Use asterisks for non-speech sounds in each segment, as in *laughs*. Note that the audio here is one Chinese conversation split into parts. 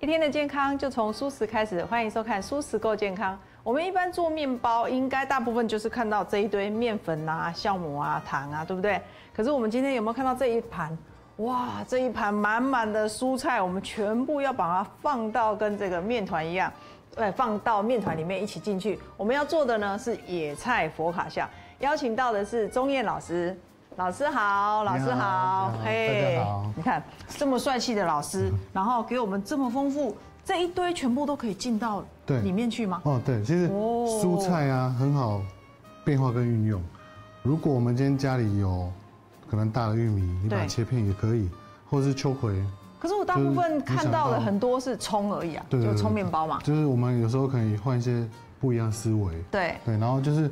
一天的健康就从素食开始，欢迎收看《素食够健康》。我们一般做面包，应该大部分就是看到这一堆面粉啊、酵母啊、糖啊，对不对？可是我们今天有没有看到这一盘？哇，这一盘满满的蔬菜，我们全部要把它放到跟这个面团一样，对，放到面团里面一起进去。我们要做的呢是野菜佛卡夏，邀请到的是钟燕老师。老师好，老师好，嘿，好。你看这么帅气的老师，然后给我们这么丰富，这一堆全部都可以进到对里面去吗？哦，对，其实蔬菜啊很好变化跟运用。如果我们今天家里有可能大的玉米，你把它切片也可以，或者是秋葵。可是我大部分看到的很多是葱而已啊，就葱面包嘛。就是我们有时候可以换一些不一样思维。对对，然后就是。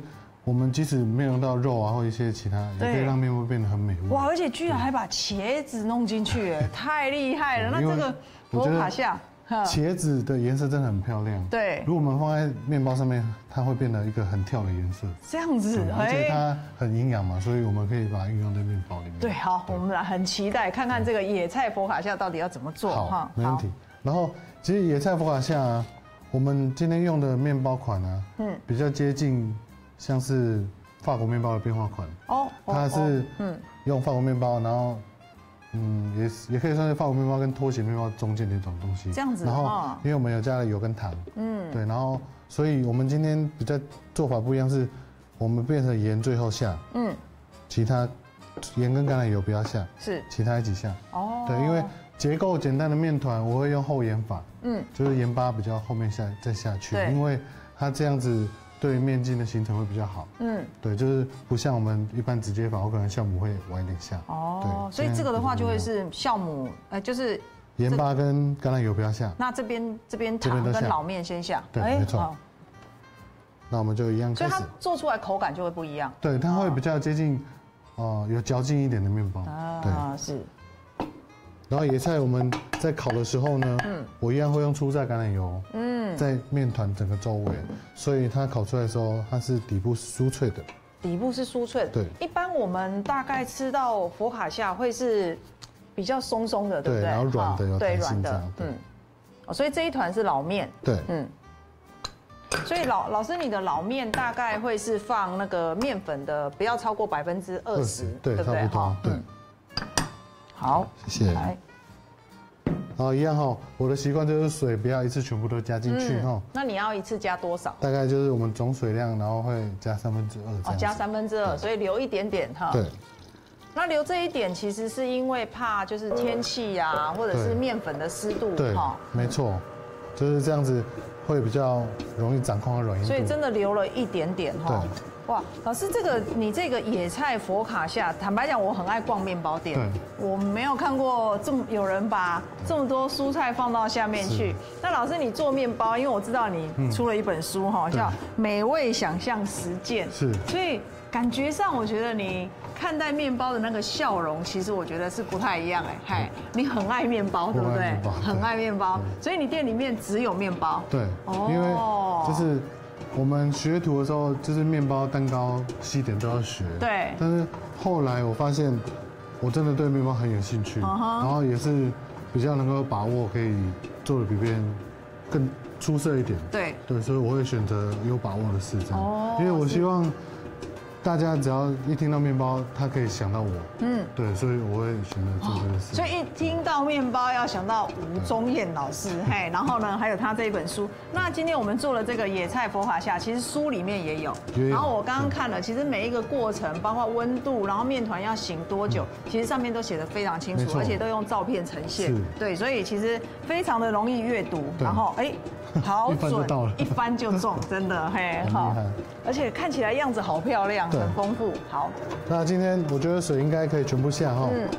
我们即使没有用到肉啊，或一些其他，也可以让面包变得很美味。哇，而且居然还把茄子弄进去，太厉害了！那这个佛卡夏，茄子的颜色真的很漂亮。对，如果我们放在面包上面，它会变得一个很跳的颜色。这样子，而且它很营养嘛，所以我们可以把它运用在面包里面。对，好，我们来很期待看看这个野菜佛卡夏到底要怎么做哈。没问题。然后，其实野菜佛卡夏，我们今天用的面包款呢，嗯，比较接近。像是法国面包的变化款。哦，它是嗯。用法国面包，然后嗯也也可以算是法国面包跟拖鞋面包中间的一种东西。这样子，然后因为我们有加了油跟糖，嗯。对，然后所以我们今天比较做法不一样，是我们变成盐最后下，嗯，其他盐跟橄榄油不要下，是。其他一起下。哦，对，因为结构简单的面团我会用后盐法，嗯，就是盐巴比较后面下再下去，因为它这样子。对面筋的形成会比较好。嗯，对，就是不像我们一般直接法，我可能酵母会晚一点下。哦，对，所以这个的话就会是酵母，呃，就是盐巴跟橄榄油不要下。那这边这边糖跟老面先下。对，没错。那我们就一样所以它做出来口感就会不一样。对，它会比较接近，哦，有嚼劲一点的面包。啊，是。然后野菜我们在烤的时候呢，嗯，我一样会用初榨橄榄油，嗯，在面团整个周围，所以它烤出来的时候，它是底部是酥脆的，底部是酥脆的。对，一般我们大概吃到佛卡夏会是比较松松的，对不对？然后软的，对软的，嗯，哦，所以这一团是老面，对，嗯，所以老老师你的老面大概会是放那个面粉的不要超过百分之二十，对，差不多，对。好，谢谢。来，好，一样哈。我的习惯就是水不要一次全部都加进去哈。那你要一次加多少？大概就是我们总水量，然后会加三分之二。哦，加三分之二，所以留一点点哈。对。那留这一点其实是因为怕就是天气呀，或者是面粉的湿度哈。没错，就是这样子会比较容易掌控它软硬所以真的留了一点点哈。哇，老师，这个你这个野菜佛卡夏，坦白讲，我很爱逛面包店，我没有看过这么有人把这么多蔬菜放到下面去。那老师，你做面包，因为我知道你出了一本书哈，叫《美味想象实践》，是，所以感觉上，我觉得你看待面包的那个笑容，其实我觉得是不太一样哎，嗨，你很爱面包，对不对？很爱面包，所以你店里面只有面包，对，哦，因为就是。我们学徒的时候，就是面包、蛋糕、西点都要学。对。但是后来我发现，我真的对面包很有兴趣，然后也是比较能够把握，可以做的比别人更出色一点。对。对，所以我会选择有把握的事情，因为我希望。大家只要一听到面包，他可以想到我。嗯，对，所以我会选择做这个事。所以一听到面包，要想到吴宗彦老师，*laughs* 嘿，然后呢，还有他这一本书。那今天我们做了这个野菜佛法下，其实书里面也有。然后我刚刚看了，其实每一个过程，包括温度，然后面团要醒多久，其实上面都写的非常清楚，而且都用照片呈现。对，所以其实非常的容易阅读。然后，哎。*laughs* 好准，一翻就中，真的嘿，好，而且看起来样子好漂亮，很丰富。好，那今天我觉得水应该可以全部下哈，嗯，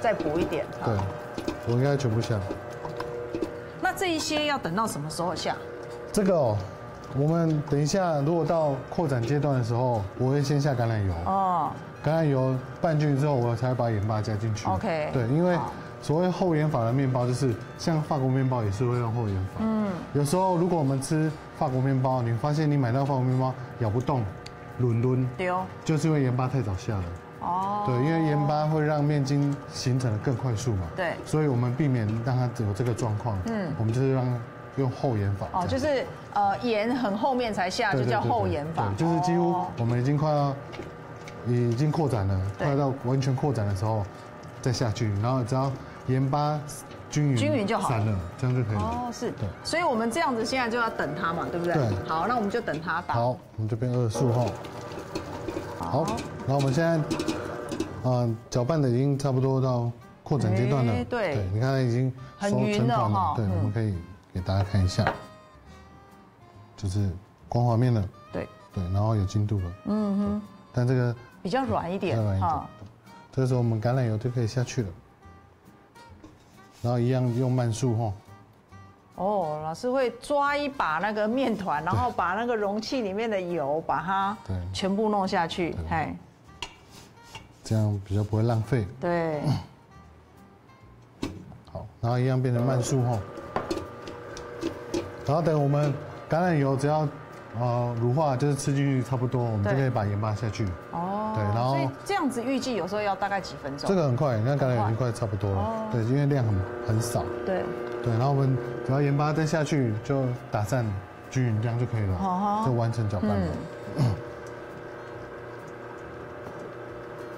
再补一点。对，我应该全部下。那这一些要等到什么时候下？这个哦，我们等一下，如果到扩展阶段的时候，我会先下橄榄油。哦，橄榄油拌均之后，我才把盐巴加进去。OK，对，因为。所谓后盐法的面包，就是像法国面包也是会用后盐法。嗯，有时候如果我们吃法国面包，你发现你买到法国面包咬不动，软软，丢，就是因为盐巴太早下了。哦，对，因为盐巴会让面筋形成的更快速嘛。对，所以我们避免让它有这个状况。嗯，我们就是让用后盐法。哦，就是呃盐很后面才下，就叫后盐法。对，就是几乎我们已经快要已经扩展了，快到完全扩展的时候再下去，然后只要盐巴均匀均匀就好，散了，这样就可以了。哦，是。对，所以我们这样子现在就要等它嘛，对不对？对。好，那我们就等它打。好，我们这边二十五号。好，那我们现在，嗯，搅拌的已经差不多到扩展阶段了。对，对你看已经很匀了哈。对，我们可以给大家看一下，就是光滑面了。对，对，然后有筋度了。嗯哼。但这个比较软一点。软一点。这个时候我们橄榄油就可以下去了，然后一样用慢速哈。哦，老师会抓一把那个面团，然后把那个容器里面的油把它全部弄下去，嘿，这样比较不会浪费。对，*coughs* 好，然后一样变成慢速哈，然后等我们橄榄油只要呃乳化，就是吃进去差不多，我们就可以把盐巴下去。哦，对，然后这样子预计有时候要大概几分钟？这个很快，你看橄榄已经快差不多了，对，因为量很很少。对。对，然后我们只要盐巴再下去，就打散均匀，这样就可以了，就完成搅拌了。*coughs*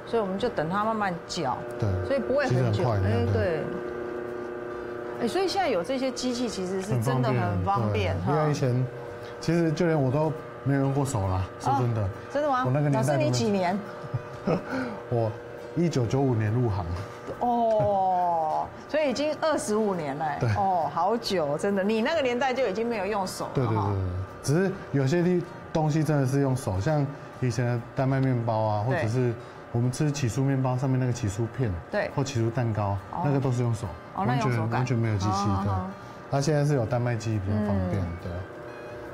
所以我们就等它慢慢搅。对，所以不会很久。哎，对。哎，所以现在有这些机器，其实是真的很方便。因为以前，其实就连我都没有用过手啦，说真的。真的吗？我那个年代。老师，你几年？*laughs* 我一九九五年入行。哦，所以已经二十五年了。对，哦，好久，真的。你那个年代就已经没有用手了。对对对对，只是有些地东西真的是用手，像以前的丹麦面包啊，或者是我们吃起酥面包上面那个起酥片，对，或起酥蛋糕，那个都是用手，完全完全没有机器的。它现在是有丹麦机比较方便，对。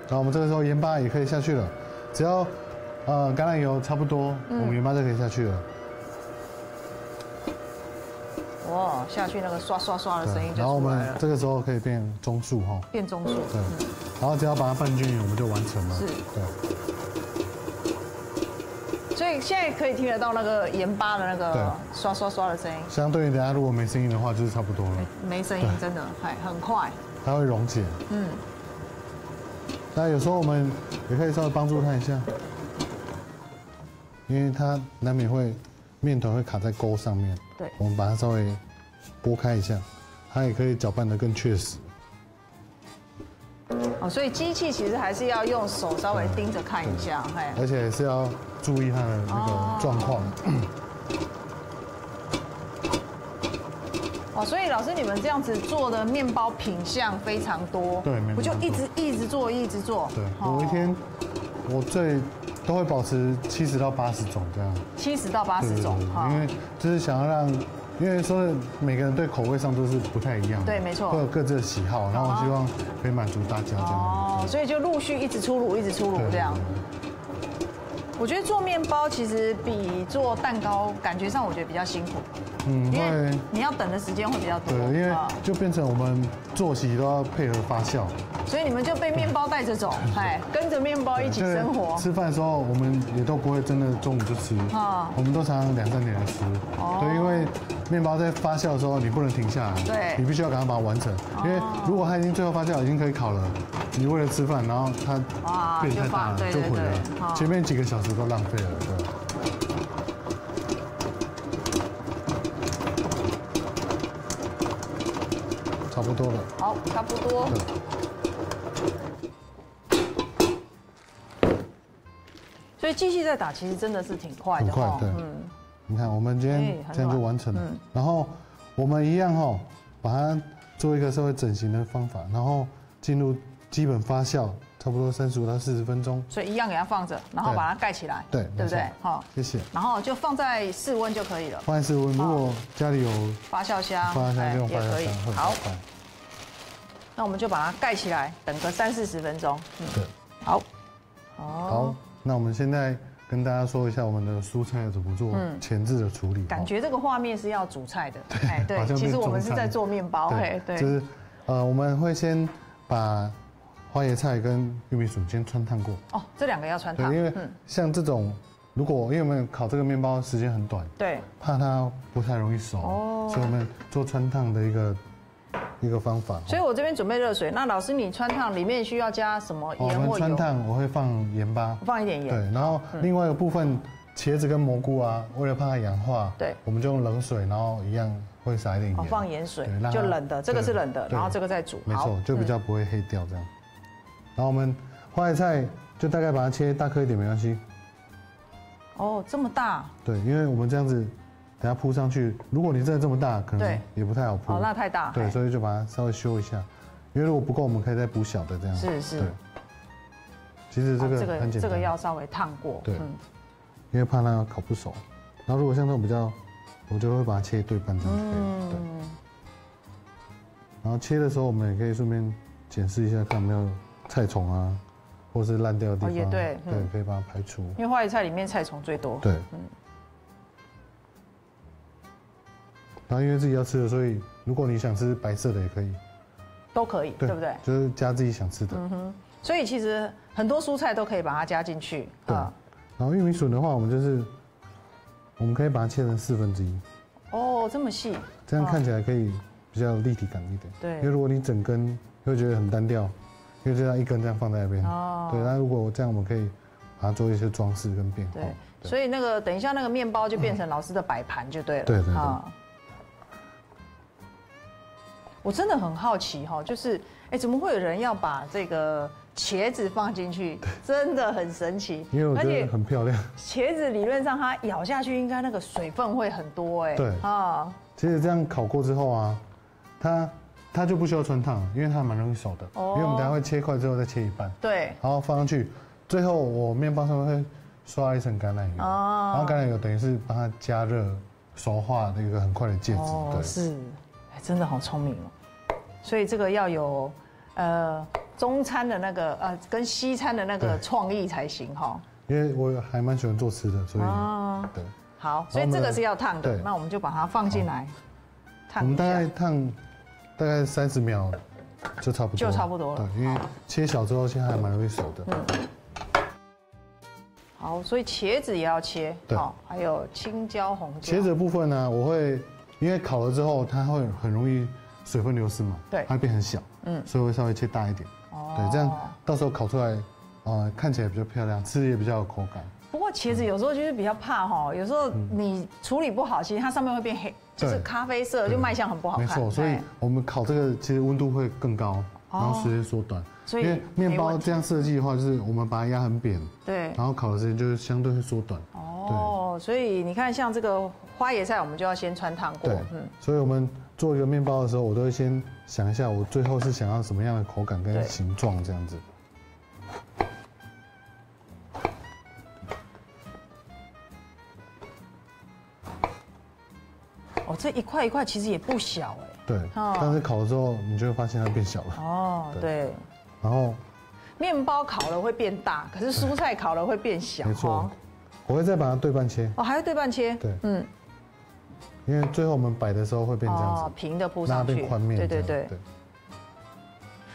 然后我们这个时候盐巴也可以下去了，只要呃橄榄油差不多，我们盐巴就可以下去了。哇，下去那个刷刷刷的声音然后我们这个时候可以变中速哈，变中速。对，然后只要把它拌均匀，我们就完成了。是。对。所以现在可以听得到那个盐巴的那个刷刷刷的声音。相对于等下如果没声音的话，就是差不多了。没声音，真的，还很快。它会溶解。嗯。那有时候我们也可以稍微帮助他一下，因为他难免会。面团会卡在钩上面，对，我们把它稍微拨开一下，它也可以搅拌的更确实。哦，所以机器其实还是要用手稍微盯着看一下，嘿，而且是要注意它的那个状况。哦，所以老师你们这样子做的面包品相非常多，对，我就一直一直做一直做，对，我一天我最。都会保持七十到八十种这样，七十到八十种，因为就是想要让，因为说每个人对口味上都是不太一样，对，没错，各有各自的喜好，然后我希望可以满足大家这样，哦，所以就陆续一直出炉，一直出炉这样。我觉得做面包其实比做蛋糕感觉上，我觉得比较辛苦。嗯，因为你要等的时间会比较多。对，因为就变成我们作息都要配合发酵。所以你们就被面包带着走，哎，跟着面包一起生活。吃饭的时候，我们也都不会真的中午就吃啊，我们都常常两三点来吃。哦。对，因为面包在发酵的时候，你不能停下来。对。你必须要赶快把它完成，因为如果它已经最后发酵已经可以烤了，你为了吃饭，然后它变太大了，就毁了。前面几个小时。都浪费了，对。差不多了。好，差不多。所以机器在打，其实真的是挺快的。很快，对。嗯。你看，我们今天这样就完成了。然后我们一样哈，把它做一个稍微整形的方法，然后进入基本发酵。差不多三十五到四十分钟，所以一样给它放着，然后把它盖起来，对，对不对？好，谢谢。然后就放在室温就可以了。放在室温，如果家里有发酵箱，发酵箱用发酵箱好，那我们就把它盖起来，等个三四十分钟。嗯，对。好，好。那我们现在跟大家说一下我们的蔬菜怎么做前置的处理。感觉这个画面是要煮菜的，对，对。其实我们是在做面包，对，对。就是呃，我们会先把。花椰菜跟玉米笋先穿烫过哦，这两个要穿烫。对，因为像这种如果因为我们烤这个面包时间很短，对，怕它不太容易熟，所以我们做穿烫的一个一个方法。所以我这边准备热水。那老师，你穿烫里面需要加什么盐或油？穿烫我会放盐巴，放一点盐。对，然后另外一个部分茄子跟蘑菇啊，为了怕它氧化，对，我们就用冷水，然后一样会撒一点盐，放盐水，就冷的，这个是冷的，然后这个再煮，没错，就比较不会黑掉这样。然后我们花椰菜就大概把它切大颗一点没关系。哦，这么大？对，因为我们这样子，等下铺上去，如果你真的这么大，可能也不太好铺。哦，那太大。对，所以就把它稍微修一下，因为如果不够，我们可以再补小的这样。是是。对。其实这个很简单。这个要稍微烫过。对。因为怕它烤不熟，然后如果像这种比较，我就会把它切对半这样。嗯。然后切的时候，我们也可以顺便检视一下，看有没有菜虫啊。或是烂掉的地方，也对，对，可以把它排除。因为花椰菜里面菜虫最多。对，嗯。然后因为自己要吃的，所以如果你想吃白色的也可以，都可以，对不对？就是加自己想吃的。嗯哼。所以其实很多蔬菜都可以把它加进去。对。然后玉米笋的话，我们就是，我们可以把它切成四分之一。哦，这么细。这样看起来可以比较立体感一点。对。因为如果你整根会觉得很单调。就这样一根这样放在那边，哦，对。那如果这样，我们可以把它做一些装饰跟变化。对，所以那个等一下那个面包就变成老师的摆盘就对了。对对对。我真的很好奇哈，就是哎，怎么会有人要把这个茄子放进去？真的很神奇。因为我觉得很漂亮。茄子理论上它咬下去应该那个水分会很多哎。对啊。其实这样烤过之后啊，它。它就不需要穿烫，因为它蛮容易熟的。哦。因为我们等下会切块之后再切一半。对。然后放上去，最后我面包上面会刷一层橄榄油。哦。然后橄榄油等于是帮它加热熟化的一个很快的介质。哦。对。是，真的好聪明哦。所以这个要有呃中餐的那个呃跟西餐的那个创意才行哈。因为我还蛮喜欢做吃的，所以。哦。对。好，所以这个是要烫的。那我们就把它放进来。烫。我们大概烫。大概三十秒就差不多，就差不多了。对，因为切小之后，现在还蛮容易熟的。嗯。好，所以茄子也要切。好。还有青椒、红椒。茄子的部分呢，我会因为烤了之后，它会很容易水分流失嘛。对。它会变很小。嗯。所以会稍微切大一点。哦。对，这样到时候烤出来，呃，看起来比较漂亮，吃也比较有口感。不过茄子有时候就是比较怕哈，有时候你处理不好，其实它上面会变黑。就是咖啡色，就卖相很不好看。没错，所以我们烤这个其实温度会更高，然后时间缩短。所以因为面包这样设计的话，就是我们把它压很扁，对，然后烤的时间就是相对会缩短。哦，所以你看，像这个花椰菜，我们就要先穿烫过。对，嗯。所以我们做一个面包的时候，我都会先想一下，我最后是想要什么样的口感跟形状这样子。这一块一块其实也不小哎。对，但是烤了之后，你就会发现它变小了。哦，对。然后，面包烤了会变大，可是蔬菜烤了会变小。没错。我会再把它对半切。哦，还要对半切。对，嗯。因为最后我们摆的时候会变这样子，平的铺上去，变宽面。对对对。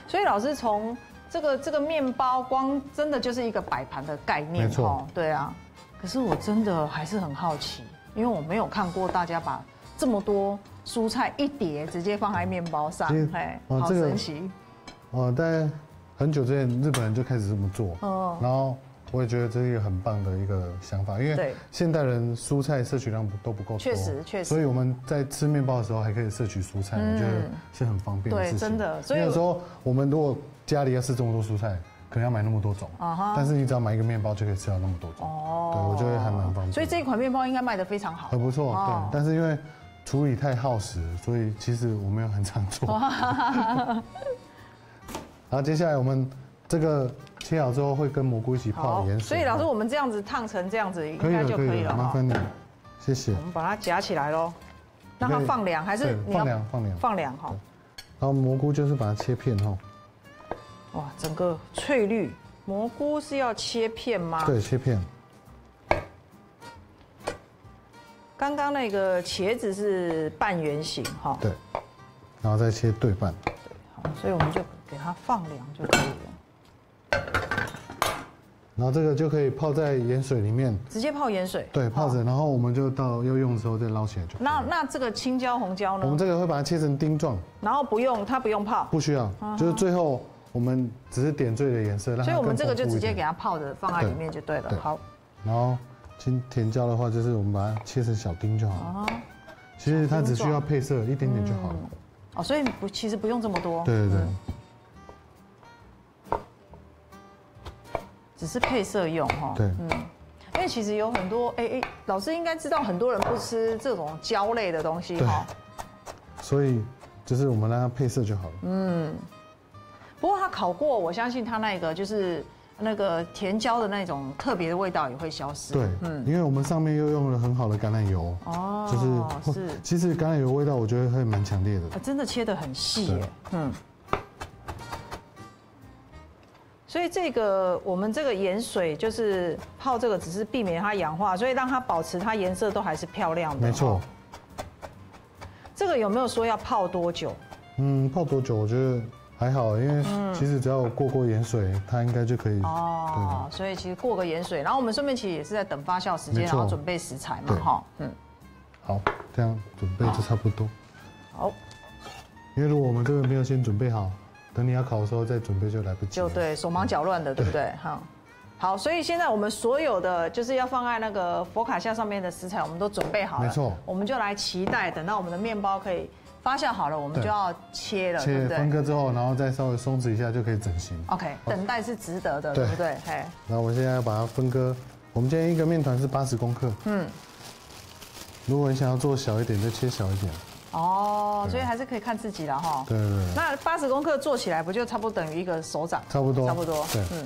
所以老师从这个这个面包光真的就是一个摆盘的概念。没错。对啊。可是我真的还是很好奇，因为我没有看过大家把。这么多蔬菜一碟直接放在面包上，哎，好神奇。哦，在很久之前日本人就开始这么做，哦，然后我也觉得这是一个很棒的一个想法，因为现代人蔬菜摄取量都不够多，确实确实，所以我们在吃面包的时候还可以摄取蔬菜，我觉得是很方便的事情。对，真的。所以有时候我们如果家里要吃这么多蔬菜，可能要买那么多种，啊哈，但是你只要买一个面包就可以吃到那么多种。哦，对我觉得还蛮方便。所以这一款面包应该卖的非常好，很不错。对，但是因为。处理太耗时，所以其实我没有很常做。然后 *laughs* 接下来我们这个切好之后会跟蘑菇一起泡盐水。所以老师，我们这样子烫成这样子应该就可以了。麻烦你，谢谢。我们把它夹起来喽，让它放凉还是放凉？放凉，放凉哈。然后蘑菇就是把它切片哈。哇，整个翠绿。蘑菇是要切片吗？对，切片。刚刚那个茄子是半圆形哈，对，然后再切对半，对，好，所以我们就给它放凉就可以了。然后这个就可以泡在盐水里面，直接泡盐水。对，泡着，然后我们就到要用的时候再捞起来就。那那这个青椒、红椒呢？我们这个会把它切成丁状，然后不用它不用泡，不需要，就是最后我们只是点缀的颜色，所以我们这个就直接给它泡着放在里面就对了。好，然后青甜椒的话，就是我们把它切成小丁就好了。其实它只需要配色一点点就好了。哦，所以不，其实不用这么多。对对对。只是配色用哈，对，嗯，因为其实有很多，哎哎，老师应该知道很多人不吃这种胶类的东西哈，所以就是我们让它配色就好了。嗯，不过它烤过，我相信它那个就是那个甜椒的那种特别的味道也会消失。对，嗯，因为我们上面又用了很好的橄榄油，哦，就是是，*laughs* 其实橄榄油味道我觉得会蛮强烈的，真的切的很细耶，嗯。所以这个我们这个盐水就是泡这个，只是避免它氧化，所以让它保持它颜色都还是漂亮的。没错。这个有没有说要泡多久？嗯，泡多久？我觉得还好，因为其实只要过过盐水，它应该就可以。哦。所以其实过个盐水，然后我们顺便其实也是在等发酵时间，然后准备食材嘛，哈。嗯。好，这样准备就差不多。好。因为如果我们这个没有先准备好。等你要烤的时候再准备就来不及，就对，手忙脚乱的，对不对？哈，好，所以现在我们所有的就是要放在那个佛卡夏上面的食材，我们都准备好了，没错，我们就来期待，等到我们的面包可以发酵好了，我们就要切了，切分割之后，然后再稍微松弛一下就可以整形。OK，等待是值得的，对不对？嘿，那我现在要把它分割，我们今天一个面团是八十公克，嗯，如果你想要做小一点，就切小一点。哦，所以还是可以看自己的哈。对对。那八十公克做起来不就差不多等于一个手掌？差不多。差不多。对。嗯。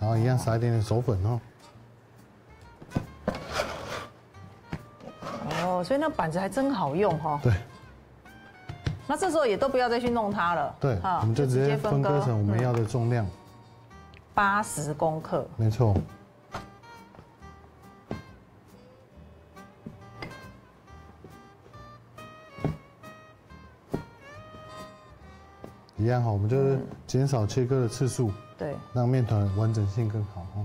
然后一样撒一点点手粉哦。哦，所以那板子还真好用哈。对。那这时候也都不要再去弄它了。对。我们就直接分割成我们要的重量。八十公克。没错。一样哈，我们就是减少切割的次数，对，让面团完整性更好哈。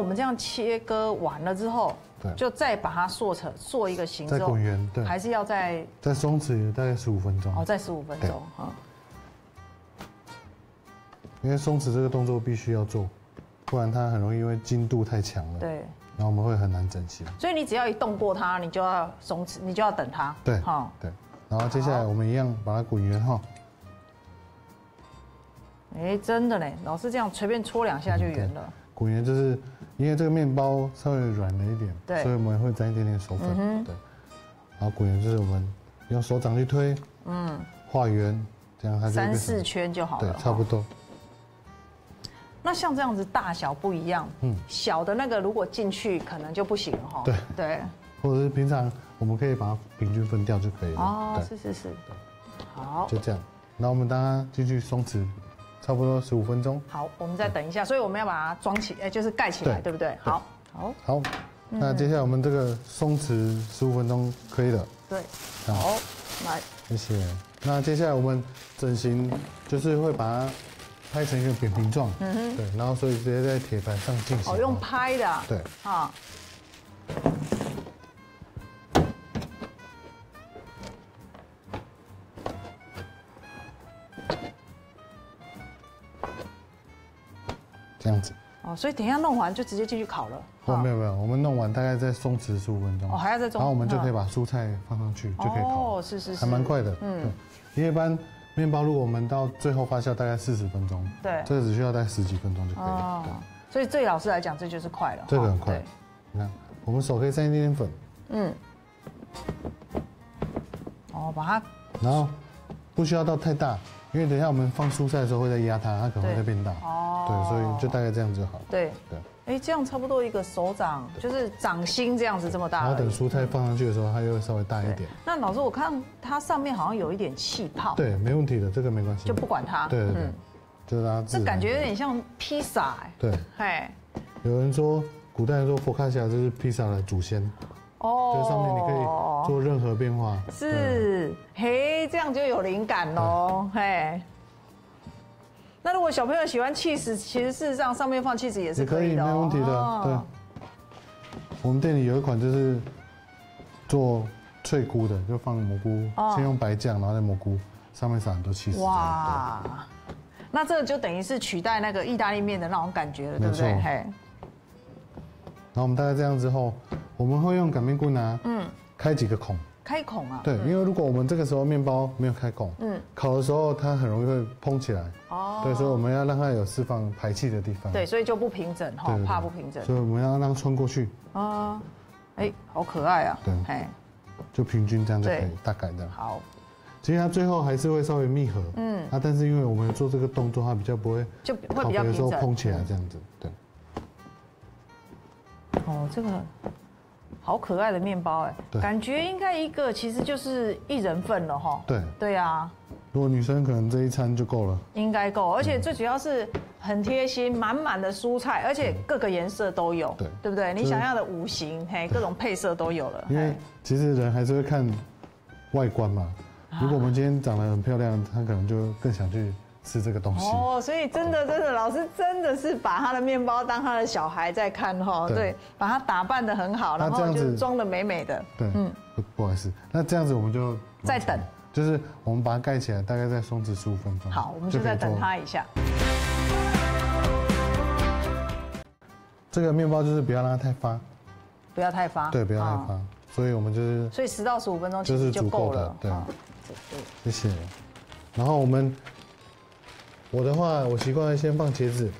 那我们这样切割完了之后，对，就再把它塑成塑一个形，再滚圆，对，还是要再再松弛大概十五分钟，哦，再十五分钟哈。因为松弛这个动作必须要做，不然它很容易因为筋度太强了，对，然后我们会很难整形。所以你只要一动过它，你就要松弛，你就要等它，对，哈，对。然后接下来我们一样把它滚圆哈。哎，真的嘞，老师这样随便搓两下就圆了。滚圆就是因为这个面包稍微软了一点，对，所以我们会沾一点点手粉，对。然后滚圆就是我们用手掌去推，嗯，画圆，这样它就三四圈就好了，对，差不多。那像这样子大小不一样，嗯，小的那个如果进去可能就不行了哈。对对。或者是平常我们可以把它平均分掉就可以了。哦，是是是。好。就这样，那我们当它进去松弛。差不多十五分钟。好，我们再等一下，所以我们要把它装起，哎，就是盖起来，对不对？好，好，好。那接下来我们这个松弛十五分钟可以了。对，好，来，谢谢。那接下来我们整形就是会把它拍成一个扁平状，嗯哼，对，然后所以直接在铁板上进行。哦，用拍的。对，啊。这样子哦，所以等一下弄完就直接进去烤了。哦，没有没有，我们弄完大概再松弛十五分钟。哦，还要再松。然后我们就可以把蔬菜放上去，就可以烤。哦，是是是，还蛮快的。嗯，因为一般面包如果我们到最后发酵大概四十分钟，对，这个只需要待十几分钟就可以了。哦，所以对老师来讲这就是快了。这个很快。你看，我们手可以沾一点点粉。嗯。哦，把它。然后不需要到太大。因为等一下我们放蔬菜的时候会再压它，它可能会再变大。哦。对，所以就大概这样就好。对对。哎，这样差不多一个手掌，就是掌心这样子这么大。然后等蔬菜放上去的时候，它又会稍微大一点。那老师，我看它上面好像有一点气泡。对，没问题的，这个没关系。就不管它。对对对。就让它。这感觉有点像披萨哎。对。嘿。有人说，古代人说佛卡夏就是披萨的祖先。哦，就上面你可以做任何变化。是，嘿，这样就有灵感喽，嘿。那如果小朋友喜欢气势，其实事实上上面放气势也是可以的，没问题的。对，我们店里有一款就是做脆菇的，就放蘑菇，先用白酱，然后再蘑菇上面撒很多气势。哇，那这个就等于是取代那个意大利面的那种感觉了，对不对？嘿。然后我们大概这样之后，我们会用擀面棍啊，嗯，开几个孔。开孔啊？对，因为如果我们这个时候面包没有开孔，嗯，烤的时候它很容易会蓬起来。哦。对，所以我们要让它有释放排气的地方。对，所以就不平整哈，怕不平整。所以我们要让它穿过去。啊，哎，好可爱啊。对。哎，就平均这样就可以，大概这样。好。其实它最后还是会稍微密合。嗯。啊，但是因为我们做这个动作，它比较不会，就会比较平整。蓬起来这样子，对。哦，这个。好可爱的面包哎，感觉应该一个其实就是一人份了哈。对，对啊。如果女生可能这一餐就够了。应该够，而且最主要是很贴心，满满的蔬菜，而且各个颜色都有。对，对不对？你想要的五行，嘿，各种配色都有了。因为其实人还是会看外观嘛。如果我们今天长得很漂亮，他可能就更想去。吃这个东西哦，所以真的真的，老师真的是把他的面包当他的小孩在看哈，对，把他打扮的很好，然后就装的美美的。对，嗯，不好意思，那这样子我们就再等，就是我们把它盖起来，大概再松弛十五分钟。好，我们就再等他一下。这个面包就是不要让它太发，不要太发，对，不要太发，所以我们就是，所以十到十五分钟就是就够了。对，谢谢。然后我们。我的话，我习惯先放茄子，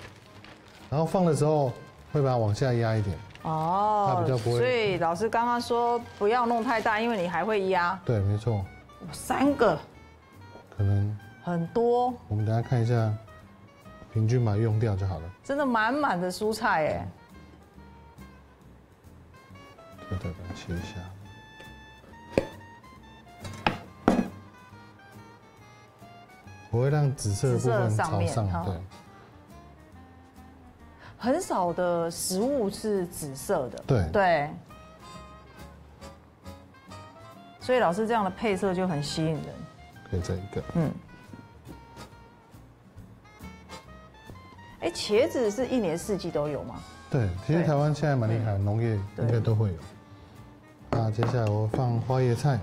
然后放的时候会把它往下压一点。哦，它比较不会。所以老师刚刚说不要弄太大，因为你还会压。对，没错。三个，可能很多。我们等下看一下，平均把它用掉就好了。真的满满的蔬菜哎。再把它切一下。我会让紫色的部分朝上，对。很少的食物是紫色的，对对。所以老师这样的配色就很吸引人。可以这一个，嗯。哎，茄子是一年四季都有吗？对，其实台湾现在蛮厉害，农业应该都会有。那接下来我放花椰菜。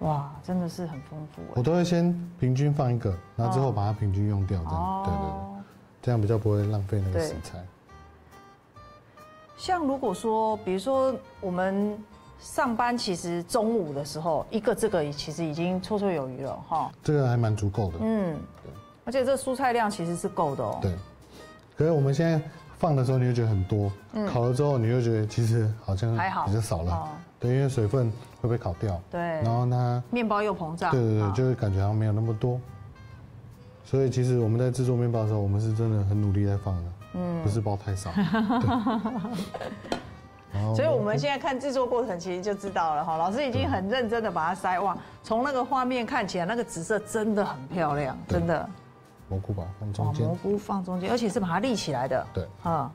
哇，真的是很丰富。我都会先平均放一个，然后之后把它平均用掉，这样对对对，这样比较不会浪费那个食材。像如果说，比如说我们上班，其实中午的时候一个这个其实已经绰绰有余了哈。这个还蛮足够的。嗯，对。而且这蔬菜量其实是够的哦。对。可是我们现在放的时候，你会觉得很多；烤了之后，你又觉得其实好像还好，比较少了。对，因为水分会被烤掉，对，然后它面包又膨胀，对对对，就会感觉好像没有那么多。所以其实我们在制作面包的时候，我们是真的很努力在放的，嗯，不是包太少。*laughs* 所以我们现在看制作过程，其实就知道了哈。老师已经很认真的把它塞哇，从那个画面看起来，那个紫色真的很漂亮，真的。蘑菇吧，放中间。蘑菇放中间，而且是把它立起来的。对，啊，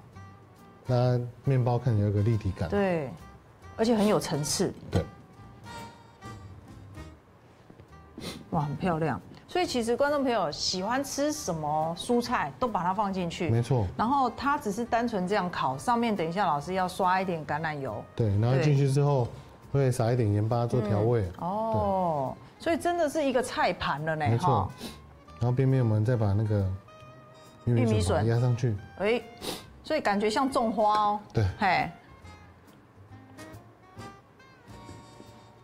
那面包看起来有个立体感。对。而且很有层次，对，哇，很漂亮。所以其实观众朋友喜欢吃什么蔬菜，都把它放进去，没错。然后它只是单纯这样烤，上面等一下老师要刷一点橄榄油，对，然后进去之后会撒一点盐巴做调味。哦，所以真的是一个菜盘了呢，没错。然后边边我们再把那个玉米笋压上去，哎，所以感觉像种花哦。对，嘿。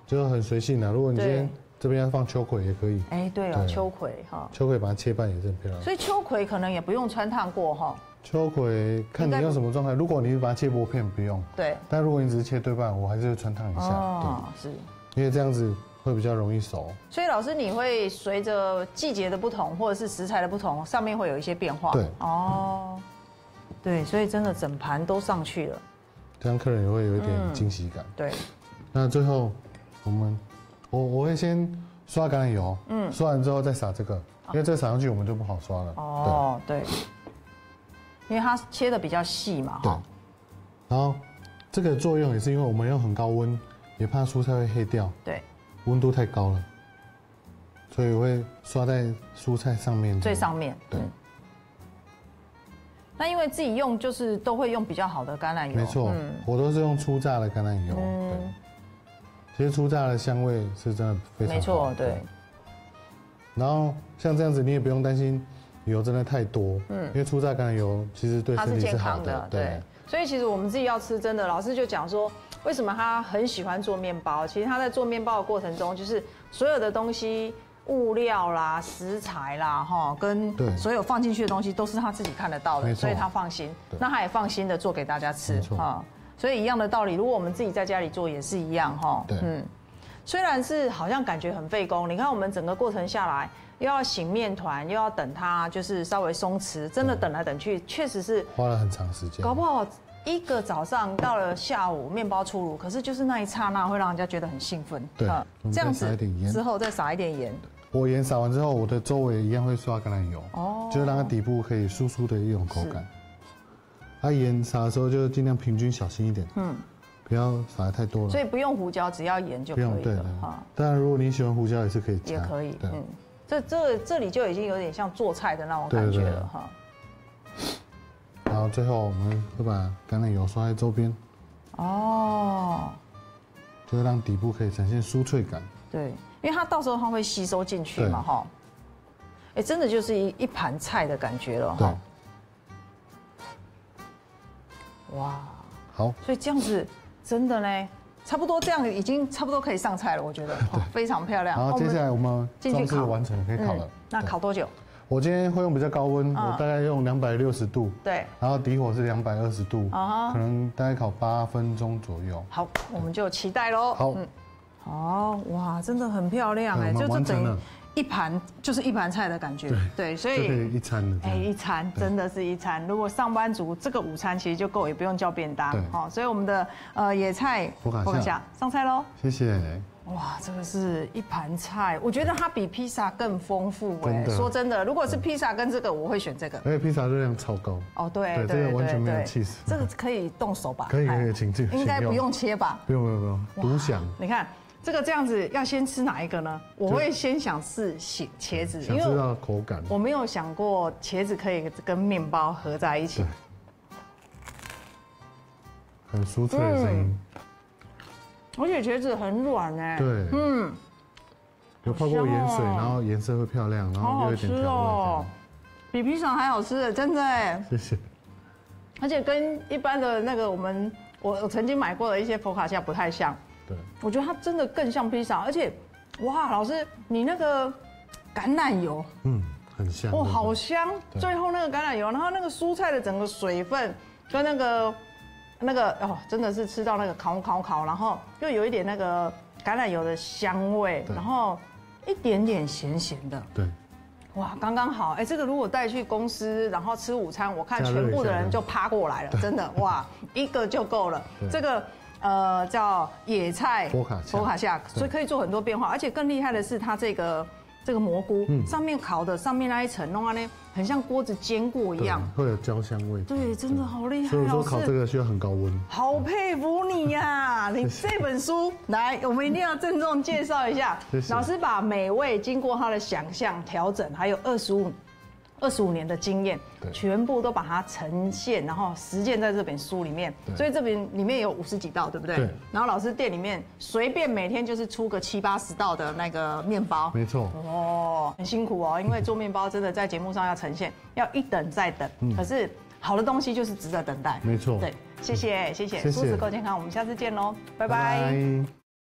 就很随性的，如果你今天这边要放秋葵也可以。哎，对哦，秋葵哈。秋葵把它切半也是很漂亮。所以秋葵可能也不用穿烫过哈。秋葵看你用什么状态，如果你是把它切薄片，不用。对。但如果你只是切对半，我还是会穿烫一下。哦，是。因为这样子会比较容易熟。所以老师，你会随着季节的不同，或者是食材的不同，上面会有一些变化。对。哦。对，所以真的整盘都上去了。这样客人也会有一点惊喜感。对。那最后。我们，我我会先刷橄榄油，嗯，刷完之后再撒这个，因为这撒上去我们就不好刷了。哦，对，因为它切的比较细嘛，对。然后这个作用也是因为我们用很高温，也怕蔬菜会黑掉。对，温度太高了，所以会刷在蔬菜上面。最上面。对。那因为自己用就是都会用比较好的橄榄油。没错，我都是用初榨的橄榄油。嗯。其实初榨的香味是真的非常。没错，对。然后像这样子，你也不用担心油真的太多。嗯。因为初榨橄榄油其实对身体是好的。对。所以其实我们自己要吃，真的老师就讲说，为什么他很喜欢做面包？其实他在做面包的过程中，就是所有的东西、物料啦、食材啦，哈，跟所有放进去的东西都是他自己看得到的，所以他放心。那他也放心的做给大家吃，哈。所以一样的道理，如果我们自己在家里做也是一样，哈。嗯。虽然是好像感觉很费工，你看我们整个过程下来，又要醒面团，又要等它就是稍微松弛，真的等来等去，确实是花了很长时间。搞不好一个早上到了下午，面包出炉，可是就是那一刹那会让人家觉得很兴奋。对，这样子之后再撒一点盐。我盐撒完之后，我的周围一样会刷橄榄油，哦，就是让它底部可以酥酥的一种口感。它盐撒的时候就尽量平均，小心一点。嗯。不要撒的太多了，所以不用胡椒，只要盐就可以了。对哈，当然如果你喜欢胡椒也是可以加，也可以。嗯，这这这里就已经有点像做菜的那种感觉了哈。然后最后我们会把橄榄油刷在周边，哦，就会让底部可以呈现酥脆感。对，因为它到时候它会吸收进去嘛哈。哎，真的就是一一盘菜的感觉了哈。哇，好，所以这样子。真的呢，差不多这样已经差不多可以上菜了，我觉得 *laughs* 非常漂亮。好，接下来我们装置完成，可以烤了。那烤多久？我今天会用比较高温，我大概用两百六十度。对。然后底火是两百二十度，可能大概烤八分钟左右。好，我们就期待喽。好。好哇，真的很漂亮哎，就这等于。一盘就是一盘菜的感觉，对，所以一餐的，哎，一餐真的是一餐。如果上班族这个午餐其实就够，也不用叫便当。好，所以我们的呃野菜佛卡夏上菜喽，谢谢。哇，这个是一盘菜，我觉得它比披萨更丰富。哎，说真的，如果是披萨跟这个，我会选这个。而且披萨热量超高。哦，对对对，这个完全没有气势。这个可以动手吧？可以可以，请进。应该不用切吧？不用不用不用，独享。你看。这个这样子要先吃哪一个呢？我会先想试茄茄子，因为口感。我没有想过茄子可以跟面包合在一起，很酥脆的声音。而且茄子很软哎，对，嗯，有泡过盐水，然后颜色会漂亮，然后又有点调味，比披萨还好吃，真的哎。谢谢。而且跟一般的那个我们我我曾经买过的一些佛卡夏不太像。对，我觉得它真的更像披萨，而且，哇，老师，你那个橄榄油，嗯，很香，哦，好香。最后那个橄榄油，然后那个蔬菜的整个水分跟那个那个哦，真的是吃到那个烤烤烤，然后又有一点那个橄榄油的香味，然后一点点咸咸的，对，哇，刚刚好。哎，这个如果带去公司，然后吃午餐，我看全部的人就趴过来了，真的，*laughs* 哇，一个就够了。这个。呃，叫野菜佛卡佛卡夏，所以可以做很多变化，而且更厉害的是它这个这个蘑菇上面烤的上面那一层弄完呢，很像锅子煎过一样，会有焦香味。对，真的好厉害。所以说烤这个需要很高温。好佩服你呀！*laughs* 你这本书来，我们一定要郑重介绍一下。*laughs* 老师把美味经过他的想象调整，还有二十五。二十五年的经验，全部都把它呈现，然后实践在这本书里面。所以这边里面有五十几道，对不对？对。然后老师店里面随便每天就是出个七八十道的那个面包。没错。哦，很辛苦哦，因为做面包真的在节目上要呈现，要一等再等。嗯。可是好的东西就是值得等待。没错。对，谢谢谢谢，素食够健康，我们下次见喽，拜拜。